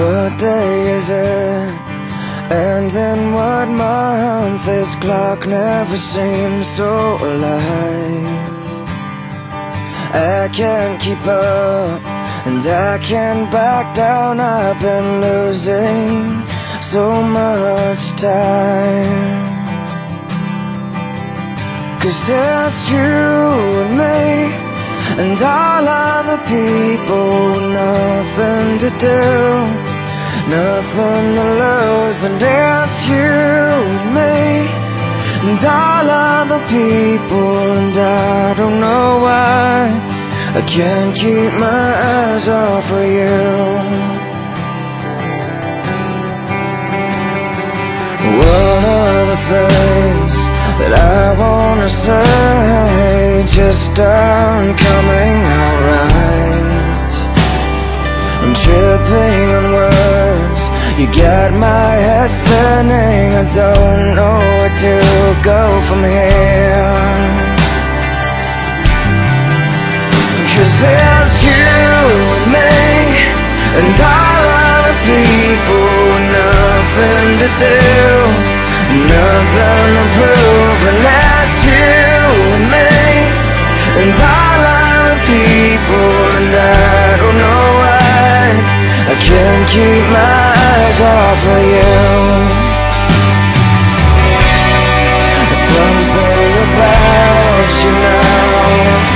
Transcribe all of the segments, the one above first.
What day is it? And in what month? This clock never seems so alive I can't keep up And I can't back down I've been losing so much time Cause there's you and me and all other people Nothing to do Nothing to lose And it's you and me. And all other people And I don't know why I can't keep my eyes off of you. One of the things that I wanna say just coming out right. I'm tripping on words. You got my head spinning. I don't know where to go from here. Cause it's you and me And all other people. Nothing to do Nothing can't keep my eyes off of you Something about you now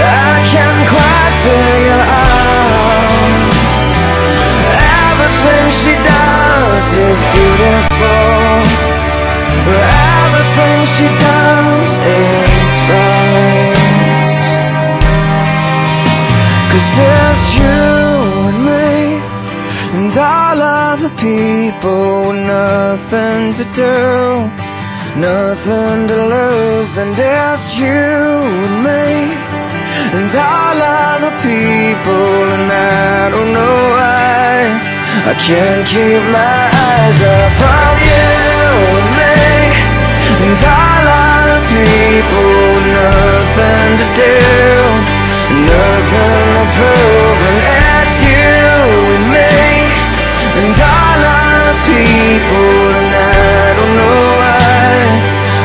I can't quite figure out Everything she does is beautiful. Everything she does is right. Cause there's you And all other people Nothing to do Nothing to lose And it's you and me. And all other people And I don't know why I can't keep my eyes off of you and me. And all other people Nothing to do Nothing